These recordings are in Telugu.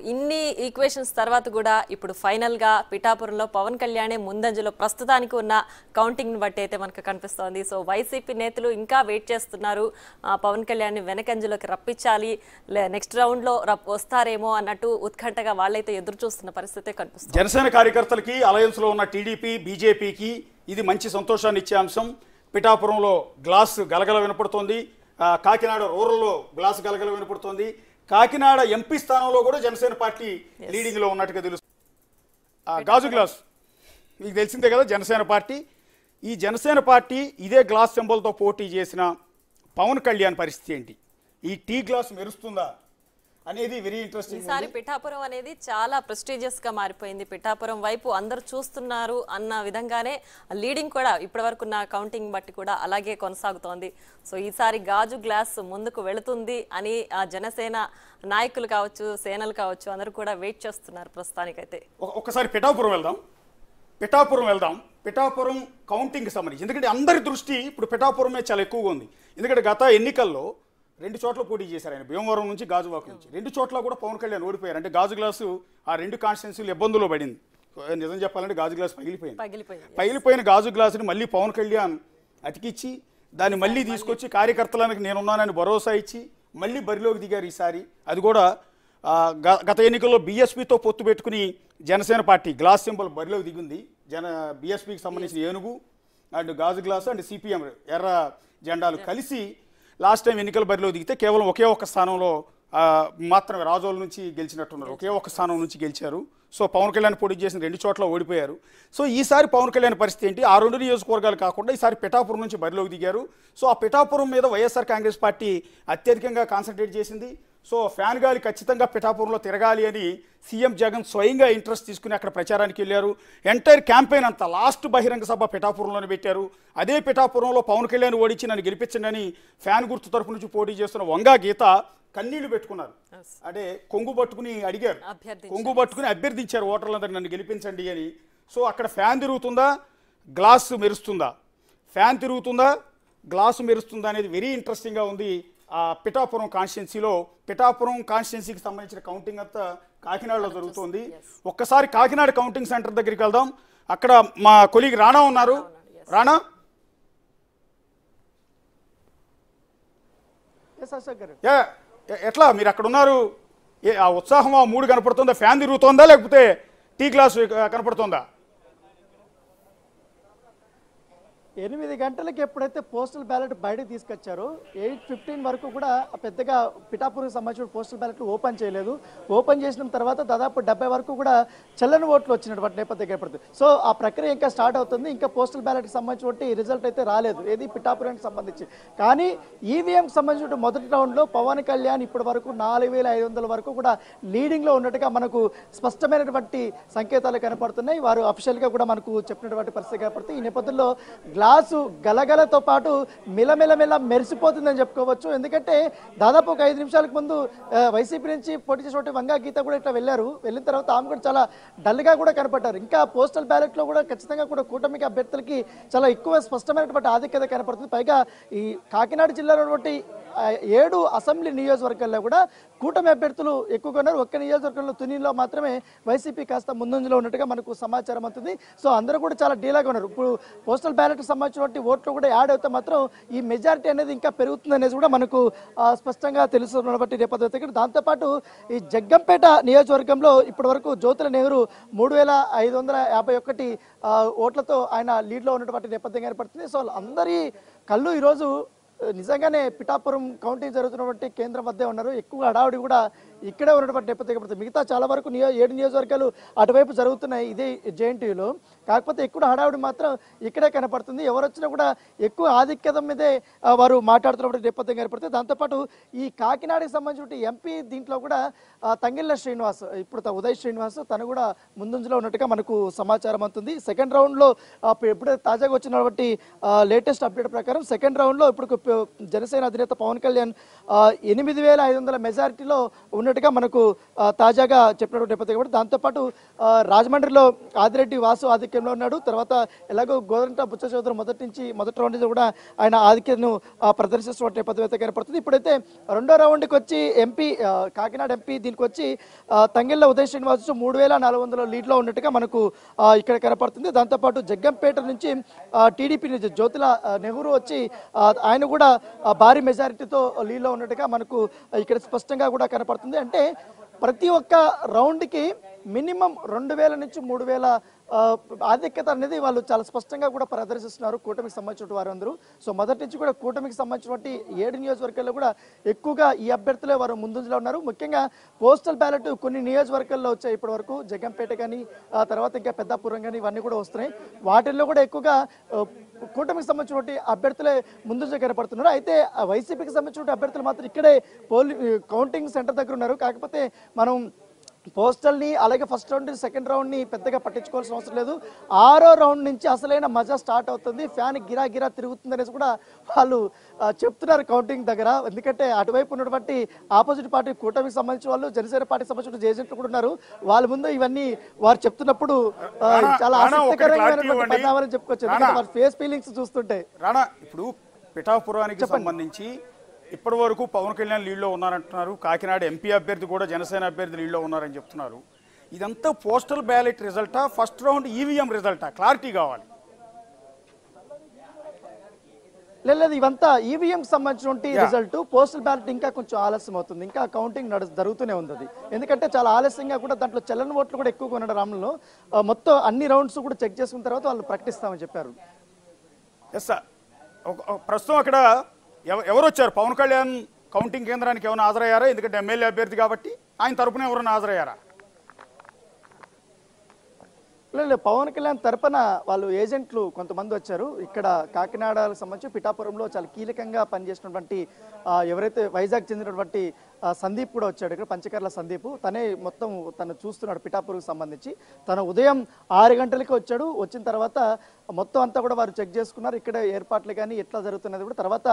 ఇన్ని ఈక్వేషన్స్ తర్వాత కూడా ఇప్పుడు ఫైనల్గా పిఠాపురంలో పవన్ కళ్యాణే ముందంజలో ప్రస్తుతానికి ఉన్న కౌంటింగ్ని బట్టి అయితే మనకు కనిపిస్తోంది. సో వైసీపీ నేతలు ఇంకా వెయిట్ చేస్తున్నారు. ఆ, పవన్ కళ్యాణ్ వెనకంజలోకి రప్పించాలి. నెక్స్ట్ రౌండ్లో వస్తారేమో అన్నట్టు ఉత్కంఠగా వాళ్ళైతే ఎదురు చూస్తున్న పరిస్థితి కనిపిస్తుంది. జనసేన కార్యకర్తలకి అలయన్స్లో ఉన్న టీడీపీ బీజేపీకి ఇది మంచి సంతోషాన్ని ఇచ్చే అంశం. పిఠాపురంలో గ్లాస్ గలగల వినపడుతోంది. కాకినాడ రూరల్లో గ్లాస్ గలగల వినపడుతోంది. కాకినాడ ఎంపీ స్థానంలో కూడా జనసేన పార్టీ లీడింగ్లో ఉన్నట్టుగా తెలుస్తుంది ఆ, గాజు గ్లాస్. మీకు తెలిసిందే కదా జనసేన పార్టీ. ఈ జనసేన పార్టీ ఇదే గ్లాస్ సింబల్తో పోటీ చేసిన పవన్ కళ్యాణ్ పరిస్థితి ఏంటి? ఈ టీ గ్లాస్ మెరుస్తుందా? అనేది వెరీ ఇంట్రెస్టింగ్ ఈసారి పిఠాపురం అనేది చాలా ప్రెస్టీజియస్గా మారిపోయింది. పిఠాపురం వైపు అందరూ చూస్తున్నారు అన్న విధంగానే లీడింగ్ కూడా ఇప్పటి వరకు ఉన్న కౌంటింగ్ బట్టి కూడా అలాగే కొనసాగుతోంది. సో ఈసారి గాజు గ్లాస్ ముందుకు వెళుతుంది అని ఆ జనసేన నాయకులు కావచ్చు సేనలు కావచ్చు అందరూ కూడా వెయిట్ చేస్తున్నారు ప్రస్తుతానికైతే. ఒక- ఒక్కసారి పిఠాపురం వెళ్దాం. పిఠాపురం వెళ్దాం. పిఠాపురం కౌంటింగ్కి సంబంధించి ఎందుకంటే అందరి దృష్టి ఇప్పుడు పిఠాపురమే చాలా ఎక్కువగా ఉంది. ఎందుకంటే గత ఎన్నికల్లో రెండు చోట్ల పోటీ చేశారు ఆయన. భీమవరం నుంచి గాజువాక నుంచి. రెండు చోట్ల కూడా పవన్ కళ్యాణ్ ఓడిపోయారు. అంటే గాజు గ్లాసు ఆ రెండు కాన్స్టిట్యున్సీలు ఇబ్బందుల్లో పడింది. నిజం చెప్పాలంటే గాజు గ్లాస్ పగిలిపోయింది. పగిలిపోయిన గాజు గ్లాసుని మళ్ళీ పవన్ కళ్యాణ్ అతికిచ్చి దాన్ని మళ్ళీ తీసుకొచ్చి కార్యకర్తలకు నేనున్నానని భరోసా ఇచ్చి మళ్ళీ బరిలోకి దిగారు ఈసారి. అది కూడా గత ఎన్నికల్లో బీఎస్పీతో పొత్తు పెట్టుకుని జనసేన పార్టీ గ్లాస్ సింబల్ బరిలోకి దిగింది. జన బీఎస్పీకి సంబంధించిన ఏనుగు అండ్ గాజు గ్లాసు అండ్ సిపిఎం ఎర్ర జెండాలు కలిసి లాస్ట్ టైం ఎన్నికల బరిలో దిగితే కేవలం ఒకే ఒక్క స్థానంలో మాత్రమే రాజోల నుంచి గెలిచినట్టున్నారు. ఒకే ఒక్క స్థానం నుంచి గెలిచారు. సో పవన్ కళ్యాణ్ పోటీ చేసిన రెండు చోట్ల ఓడిపోయారు. సో ఈసారి పవన్ కళ్యాణ్ పరిస్థితి ఏంటి? ఆ రెండు నియోజకవర్గాలు కాకుండా ఈసారి పిఠాపురం నుంచి బరిలోకి దిగారు. సో ఆ పిఠాపురం మీద వైఎస్ఆర్ కాంగ్రెస్ పార్టీ అత్యధికంగా కాన్సన్ట్రేట్ చేసింది. సో ఫ్యాన్ గాలి ఖచ్చితంగా పిఠాపురంలో తిరగాలి అని సీఎం జగన్ స్వయంగా ఇంట్రెస్ట్ తీసుకుని అక్కడ ప్రచారానికి వెళ్ళారు. ఎంటైర్ క్యాంపెయిన్ అంతా లాస్ట్ బహిరంగ సభ పిఠాపురంలోనే పెట్టారు. అదే పిఠాపురంలో పవన్ కళ్యాణ్ ఓడించి నన్ను గెలిపించండి అని ఫ్యాన్ గుర్తు తరపు నుంచి పోటీ చేస్తున్న వంగా గీత కన్నీళ్ళు పెట్టుకున్నారు. అంటే కొంగు పట్టుకుని అడిగారు. కొంగు పట్టుకుని అభ్యర్థించారు ఓటర్లందరూ నన్ను గెలిపించండి అని. సో అక్కడ ఫ్యాన్ తిరుగుతుందా? గ్లాస్ మెరుస్తుందా? ఫ్యాన్ తిరుగుతుందా? గ్లాసు మెరుస్తుందా అనేది వెరీ ఇంట్రెస్టింగ్గా ఉంది పిఠాపురం కాన్స్టిట్యున్సీలో పిఠాపురం కాన్స్టిట్యున్సీకి సంబంధించిన కౌంటింగ్ అంతా కాకినాడలో జరుగుతుంది. ఒక్కసారి కాకినాడ కౌంటింగ్ సెంటర్ దగ్గరికి వెళ్దాం. అక్కడ మా కొలిగి రాణా ఉన్నారు. రాణా? ఎట్లా? మీరు అక్కడ ఉన్నారు. ఏ ఆ ఉత్సాహం ఆ మూడు కనపడుతుందా? ఫ్యాన్ తిరుగుతోందా? లేకపోతే టీ గ్లాస్ కనపడుతుందా? ఎనిమిది గంటలకు ఎప్పుడైతే పోస్టల్ బ్యాలెట్ బయటకు తీసుకొచ్చారో ఎయిట్ ఫిఫ్టీన్ వరకు కూడా పెద్దగా పిఠాపురం సంబంధించిన పోస్టల్ బ్యాలెట్లు ఓపెన్ చేయలేదు. ఓపెన్ చేసిన తర్వాత దాదాపు డెబ్బై వరకు కూడా చెల్లని ఓట్లు వచ్చినటువంటి నేపథ్యం ఏర్పడుతుంది. సో ఆ ప్రక్రియ ఇంకా స్టార్ట్ అవుతుంది. ఇంకా పోస్టల్ బ్యాలెట్కి సంబంధించినటువంటి రిజల్ట్ అయితే రాలేదు. ఏది పిఠాపురానికి సంబంధించి. కానీ ఈవీఎంకి సంబంధించిన మొదటి రౌండ్లో పవన్ కళ్యాణ్ ఇప్పటి వరకు నాలుగు వేల ఐదు వందల వరకు కూడా లీడింగ్లో ఉన్నట్టుగా మనకు స్పష్టమైనటువంటి సంకేతాలు కనపడుతున్నాయి. వారు అఫిషియల్గా కూడా మనకు చెప్పినటువంటి పరిస్థితి కనపడుతుంది. ఈ నేపథ్యంలో గ్లాసు గలగలతో పాటు మిలమిలమిల మెరిసిపోతుందని చెప్పుకోవచ్చు. ఎందుకంటే దాదాపు ఒక ఐదు నిమిషాలకు ముందు వైసీపీ నుంచి పోటీ చేసినటువంటి వంగా గీత కూడా ఇట్లా వెళ్ళారు. వెళ్ళిన తర్వాత ఆమె కూడా చాలా డల్గా కూడా కనపడ్డారు. ఇంకా పోస్టల్ బ్యాలెట్లో కూడా ఖచ్చితంగా కూడా కూటమికి అభ్యర్థులకి చాలా ఎక్కువ స్పష్టమైనటువంటి ఆధిక్యత కనపడుతుంది. పైగా ఈ కాకినాడ జిల్లాలో ఉన్నటువంటి ఏడు అసెంబ్లీ నియోజకవర్గాల్లో కూడా కూటమి అభ్యర్థులు ఎక్కువగా ఉన్నారు. ఒక్క నియోజకవర్గంలో తునిలో మాత్రమే వైసీపీ కాస్త ముందంజలో ఉన్నట్టుగా మనకు సమాచారం అవుతుంది సో అందరూ కూడా చాలా డీలాగా ఉన్నారు. ఇప్పుడు పోస్టల్ బ్యాలెట్ సంబంధించినటువంటి ఓట్లు కూడా యాడ్ అవుతే మాత్రం ఈ మెజారిటీ అనేది ఇంకా పెరుగుతుంది అనేది కూడా మనకు స్పష్టంగా తెలుస్తున్నటువంటి నేపథ్యం దాంతోపాటు ఈ జగ్గంపేట నియోజకవర్గంలో ఇప్పటి వరకు జ్యోతుల నెహ్రూ మూడు వేల ఐదు వందల యాభై ఒకటి ఓట్లతో ఆయన లీడ్లో ఉన్నటువంటి నేపథ్యం ఏర్పడుతుంది. సో అందరి కళ్ళు ఈరోజు నిజంగానే పిఠాపురం కౌంటింగ్ జరుగుతున్నటువంటి కేంద్రం వద్దే ఉన్నారు. ఎక్కువ హడావుడి కూడా ఇక్కడే ఉన్నటువంటి నేపథ్యం పడుతుంది మిగతా చాలా వరకు నియో ఏడు నియోజకవర్గాలు అటువైపు జరుగుతున్నాయి ఇదే జేఎన్టీయూలో. కాకపోతే ఎక్కువ హడావుడి మాత్రం ఇక్కడే కనపడుతుంది. ఎవరు వచ్చినా కూడా ఎక్కువ ఆధిక్యత మీదే వారు మాట్లాడుతున్నటువంటి నేపథ్యం కనపడుతుంది దాంతోపాటు ఈ కాకినాడకి సంబంధించిన ఎంపీ దీంట్లో కూడా తంగిళ్ళ శ్రీనివాస్ ఇప్పుడు ఉదయ్ శ్రీనివాస్ తను కూడా ముందంజలో ఉన్నట్టుగా మనకు సమాచారం అవుతుంది సెకండ్ రౌండ్లో ఎప్పుడే తాజాగా వచ్చినటువంటి లేటెస్ట్ అప్డేట్ ప్రకారం సెకండ్ రౌండ్లో ఇప్పుడు జనసేన అధినేత పవన్ కళ్యాణ్ ఎనిమిది వేల ఐదు వందల మెజారిటీలో ఉన్నట్టుగా మనకు తాజాగా చెప్పినటువంటి నేపథ్యం కాబట్టి దాంతోపాటు రాజమండ్రిలో ఆదిరెడ్డి వాసు ఆధిక్యంలో ఉన్నాడు. తర్వాత ఎలాగో గోదంట బుచ్చ చౌదరి మొదటి నుంచి మొదటి రౌండ్ కూడా ఆయన ఆధిక్యతను ప్రదర్శిస్తున్న నేపథ్యం అయితే కనపడుతుంది. ఇప్పుడైతే రెండో రౌండ్కి వచ్చి ఎంపీ కాకినాడ ఎంపీ దీనికి వచ్చి ఆ, తంగెళ్ళ శ్రీనివాసు మూడు వేల నాలుగు వందల లీడ్లో ఉన్నట్టుగా మనకు ఇక్కడ కనపడుతుంది. దాంతోపాటు జగ్గంపేట నుంచి టీడీపీ నుంచి జ్యోతిల నెహ్రూ వచ్చి ఆయన కూడా కూడా భారీ మెజారిటీతో లీడ్లో ఉన్నట్టుగా మనకు ఇక్కడ స్పష్టంగా కూడా కనపడుతుంది. అంటే ప్రతి ఒక్క రౌండ్కి మినిమం రెండు వేల నుంచి మూడు వేల ఆధిక్యత అనేది వాళ్ళు చాలా స్పష్టంగా కూడా ప్రదర్శిస్తున్నారు కూటమికి సంబంధించిన వారందరూ. సో మొదటి నుంచి కూడా కూటమికి సంబంధించినటువంటి ఏడు నియోజకవర్గాల్లో కూడా ఎక్కువగా ఈ అభ్యర్థులే వారు ముందంజలో ఉన్నారు. ముఖ్యంగా పోస్టల్ బ్యాలెట్ కొన్ని నియోజకవర్గాల్లో వచ్చాయి ఇప్పటి వరకు జగంపేట కానీ ఆ తర్వాత ఇంకా పెద్దాపురం కానీ ఇవన్నీ కూడా వస్తున్నాయి. వాటిల్లో కూడా ఎక్కువగా కూటమికి సంబంధించినటువంటి అభ్యర్థులే ముందు కనపడుతున్నారు. అయితే ఆ వైసీపీకి సంబంధించిన అభ్యర్థులు మాత్రం ఇక్కడే పోలి కౌంటింగ్ సెంటర్ దగ్గర ఉన్నారు. కాకపోతే మనం పోస్టల్ని అలాగే ఫస్ట్ రౌండ్ సెకండ్ రౌండ్ని పెద్దగా పట్టించుకోవాల్సిన అవసరం లేదు. ఆరో రౌండ్ నుంచి అసలైన మజా స్టార్ట్ అవుతుంది. ఫ్యాన్ గిరా గిరా తిరుగుతుంది అనేసి కూడా వాళ్ళు చెప్తున్నారు కౌంటింగ్ దగ్గర. ఎందుకంటే అటువైపు ఉన్నటువంటి ఆపోజిట్ పార్టీ కూటమికి సంబంధించిన వాళ్ళు జనసేన పార్టీకి సంబంధించిన ఏజెంట్లు కూడా ఉన్నారు. వాళ్ళ ముందు ఇవన్నీ వారు చెప్తున్నప్పుడు చాలా ఆసక్తికరమైనటువంటి. పరిణామాలు చెప్పుకోవచ్చు ఫేస్ ఫీలింగ్స్ చూస్తుంటే. రాణా ఇప్పుడు పిఠాపురానికి సంబంధించి ఇప్పటి వరకు పవన్ కళ్యాణ్ లీడ్లో ఉన్నారంటున్నారు. కాకినాడ ఎంపీ అభ్యర్థి కూడా జనసేన అభ్యర్థి లీడ్లో ఉన్నారని చెప్తున్నారు. ఇదంతా పోస్టల్ బ్యాలెట్ రిజల్టా? ఫస్ట్ రౌండ్ ఈవీఎం రిజల్టా? క్లారిటీ కావాలి. లేదు లేదు, ఇవంతా ఈవీఎం సంబంధించినటువంటి. రిజల్ట్. పోస్టల్ బ్యాలెట్ ఇంకా కొంచెం ఆలస్యం అవుతుంది. ఇంకా కౌంటింగ్ నడు జరుగుతూనే ఉంది ఎందుకంటే చాలా ఆలస్యంగా కూడా దాంట్లో చెల్లని ఓట్లు కూడా ఎక్కువగా ఉన్నాడు రామ్లో మొత్తం అన్ని రౌండ్స్ కూడా చెక్ చేసుకున్న తర్వాత వాళ్ళు ప్రకటిస్తామని చెప్పారు. ఎస్ సార్ ప్రస్తుతం అక్కడ ఎవరు వచ్చారు? పవన్ కళ్యాణ్ కౌంటింగ్ కేంద్రానికి ఏమైనా హాజరయ్యారా? ఎందుకంటే ఎమ్మెల్యే అభ్యర్థి కాబట్టి ఆయన తరపున ఎవరైనా హాజరయ్యారా? లేదు పవన్ కళ్యాణ్ తరపున వాళ్ళు ఏజెంట్లు కొంతమంది వచ్చారు. ఇక్కడ కాకినాడకు సంబంధించి పిఠాపురంలో చాలా కీలకంగా పనిచేసినటువంటి ఎవరైతే వైజాగ్ చెందినటువంటి సందీప్ కూడా వచ్చాడు ఇక్కడ పంచకర్ల సందీప్. తనే మొత్తం తను చూస్తున్నాడు పిఠాపూర్కి సంబంధించి. తను ఉదయం ఆరు గంటలకి వచ్చాడు. వచ్చిన తర్వాత మొత్తం అంతా కూడా వారు చెక్ చేసుకున్నారు. ఇక్కడ ఏర్పాట్లు కానీ ఎట్లా జరుగుతున్నది కూడా. తర్వాత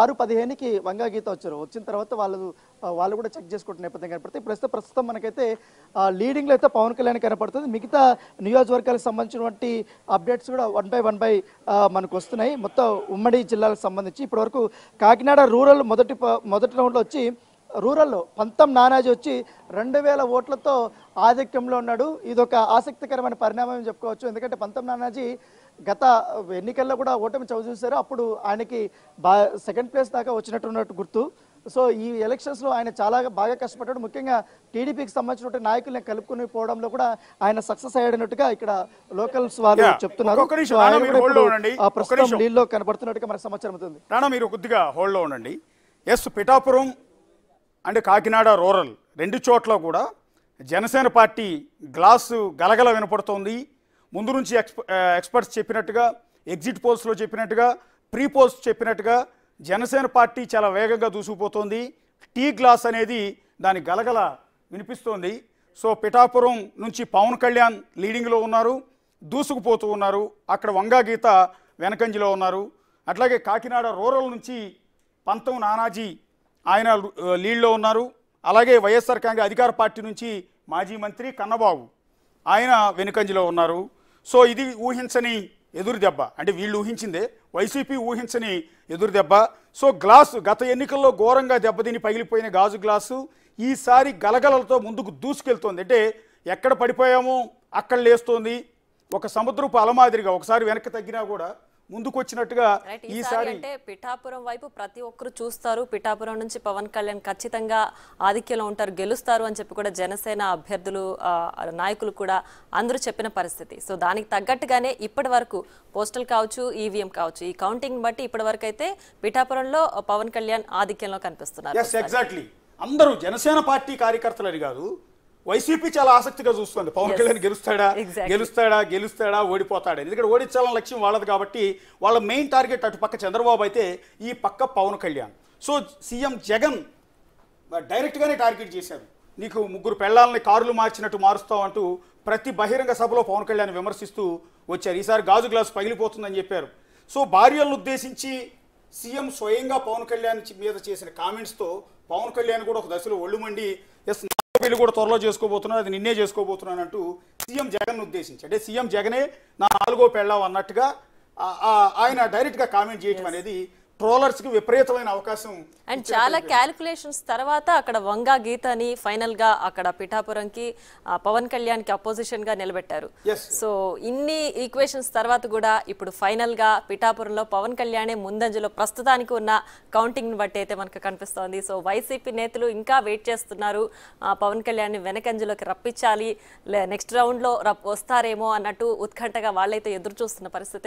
ఆరు పదిహేనుకి వంగా గీత వచ్చారు. వచ్చిన తర్వాత వాళ్ళు వాళ్ళు కూడా చెక్ చేసుకుంటున్న నేపథ్యం కనపడుతుంది. ప్రస్తుతం ప్రస్తుతం మనకైతే లీడింగ్లో అయితే పవన్ కళ్యాణ్ కనపడుతుంది. మిగతా నియోజకవర్గాలకు సంబంధించినటువంటి అప్డేట్స్ కూడా వన్ బై వన్ బై మనకు వస్తున్నాయి. మొత్తం ఉమ్మడి జిల్లాలకు సంబంధించి ఇప్పటివరకు కాకినాడ రూరల్ మొదటి మొదటి రౌండ్లో వచ్చి రూరల్లో పంతం నానాజీ వచ్చి రెండు వేల ఓట్లతో ఆధిక్యంలో ఉన్నాడు. ఇది ఒక ఆసక్తికరమైన పరిణామం చెప్పుకోవచ్చు. ఎందుకంటే పంతం నానాజీ గత ఎన్నికల్లో కూడా ఓటమి చవి చూశారు. అప్పుడు ఆయనకి బా సెకండ్ ప్లేస్ దాకా వచ్చినట్టున్నట్టు గుర్తు. సో ఈ ఎలక్షన్స్లో ఆయన చాలా బాగా కష్టపడ్డాడు. ముఖ్యంగా టీడీపీకి సంబంధించిన నాయకుల్ని కలుపుకుని పోవడంలో కూడా ఆయన సక్సెస్ అయ్యాడన్నట్టుగా ఇక్కడ లోకల్స్ వాళ్ళు. చెప్తున్నారు. ప్రస్తుతం కనబడుతున్నట్టుగా మనకు సమాచారం అవుతుంది. రాణా మీరు కొద్దిగా హోల్డ్లో ఉండండి. Yes Pithapuram and Kakinada rural రెండు చోట్ల కూడా జనసేన పార్టీ గ్లాసు గలగల వినపడుతోంది. ముందు నుంచి ఎక్స్పర్ట్స్ చెప్పినట్టుగా ఎగ్జిట్ పోల్స్లో చెప్పినట్టుగా ప్రీ పోల్స్ చెప్పినట్టుగా జనసేన పార్టీ చాలా వేగంగా దూసుకుపోతోంది. టీ గ్లాస్ అనేది దాని గలగల వినిపిస్తోంది. సో పిఠాపురం నుంచి పవన్ కళ్యాణ్ లీడింగ్లో ఉన్నారు దూసుకుపోతూ ఉన్నారు. అక్కడ వంగా గీత వెనకంజిలో ఉన్నారు. అట్లాగే కాకినాడ రూరల్ నుంచి పంతం నానాజీ ఆయన లీడ్లో ఉన్నారు. అలాగే వైఎస్ఆర్ కాంగ్రెస్ అధికార పార్టీ నుంచి మాజీ మంత్రి కన్నబాబు ఆయన వెనుకంజలో ఉన్నారు. సో ఇది ఊహించని ఎదురు దెబ్బ. అంటే వీళ్ళు ఊహించిందే వైసీపీ ఊహించని ఎదురు దెబ్బ. సో గ్లాసు గత ఎన్నికల్లో ఘోరంగా దెబ్బతిని పగిలిపోయిన గాజు గ్లాసు ఈసారి గలగలలతో ముందుకు దూసుకెళ్తోంది. అంటే ఎక్కడ పడిపోయామో అక్కడ లేస్తోంది. ఒక సముద్రపు అలమాదిరిగా ఒకసారి వెనక్కి తగ్గినా కూడా ముందుకు వచ్చినట్టుగా రైట్ ఈసారి అంటే పిఠాపురం వైపు ప్రతి ఒక్కరు చూస్తారు. పిఠాపురం నుంచి పవన్ కళ్యాణ్ ఖచ్చితంగా ఆధిక్యంలో ఉంటారు గెలుస్తారు అని చెప్పి కూడా జనసేన అభ్యర్థులు నాయకులు కూడా అందరూ చెప్పిన పరిస్థితి. సో దానికి తగ్గట్టుగానే ఇప్పటి వరకు పోస్టల్ కావచ్చు ఈవీఎం కావచ్చు ఈ కౌంటింగ్ బట్టి ఇప్పటి వరకు అయితే పిఠాపురంలో పవన్ కళ్యాణ్ ఆధిక్యంలో కనిపిస్తున్నారు. ఎగ్జాక్ట్లీ అందరూ జనసేన పార్టీ కార్యకర్తలని కాదు వైసీపీ చాలా ఆసక్తిగా చూస్తుంది. పవన్. కళ్యాణ్ గెలుస్తాడా. గెలుస్తాడా? గెలుస్తాడా? ఓడిపోతాడా? ఎందుకంటే ఓడించాలని లక్ష్యం వాళ్ళది కాబట్టి వాళ్ళ మెయిన్ టార్గెట్ అటు పక్క చంద్రబాబు అయితే ఈ పక్క పవన్ కళ్యాణ్. సో సీఎం జగన్ డైరెక్ట్గానే టార్గెట్ చేశారు. నీకు ముగ్గురు పెళ్ళాలని కారులు మార్చినట్టు మారుస్తావు అంటూ ప్రతి బహిరంగ సభలో పవన్ కళ్యాణ్ విమర్శిస్తూ వచ్చారు. ఈసారి గాజు గ్లాసు పగిలిపోతుందని చెప్పారు. సో భార్యలను ఉద్దేశించి సీఎం స్వయంగా పవన్ కళ్యాణ్ మీద చేసిన కామెంట్స్తో పవన్ కళ్యాణ్ కూడా ఒక దశలో ఒళ్ళు మండి ఎస్ పెళ్ళి కూడా త్వరలో చేసుకోబోతున్నాను అది నిన్నే చేసుకోబోతున్నాను అంటూ సీఎం జగన్ ఉద్దేశించి అంటే సీఎం జగనే నా నాలుగో పెళ్ళాం అన్నట్టుగా ఆయన డైరెక్ట్గా కామెంట్ చేయటం అనేది ట్రోలర్స్కి విపరీతమైన అవకాశం అండ్ చాలా క్యాలిక్యులేషన్స్ తర్వాత అక్కడ వంగా గీతని ఫైనల్గా అక్కడ పిఠాపురంకి ఆ, పవన్ కళ్యాణ్కి అపోజిషన్గా నిలబెట్టారు. సో ఇన్ని ఈక్వేషన్స్ తర్వాత కూడా ఇప్పుడు ఫైనల్గా పిఠాపురంలో పవన్ కళ్యాణే ముందంజలో ప్రస్తుతానికి ఉన్న కౌంటింగ్ని బట్టి అయితే మనకు కనిపిస్తోంది. సో వైసీపీ నేతలు ఇంకా వెయిట్ చేస్తున్నారు. పవన్ కళ్యాణ్ని వెనకంజలోకి రప్పించాలి. నెక్స్ట్ రౌండ్లో వస్తారేమో అన్నట్టు ఉత్కంఠగా వాళ్ళైతే ఎదురు చూస్తున్న పరిస్థితి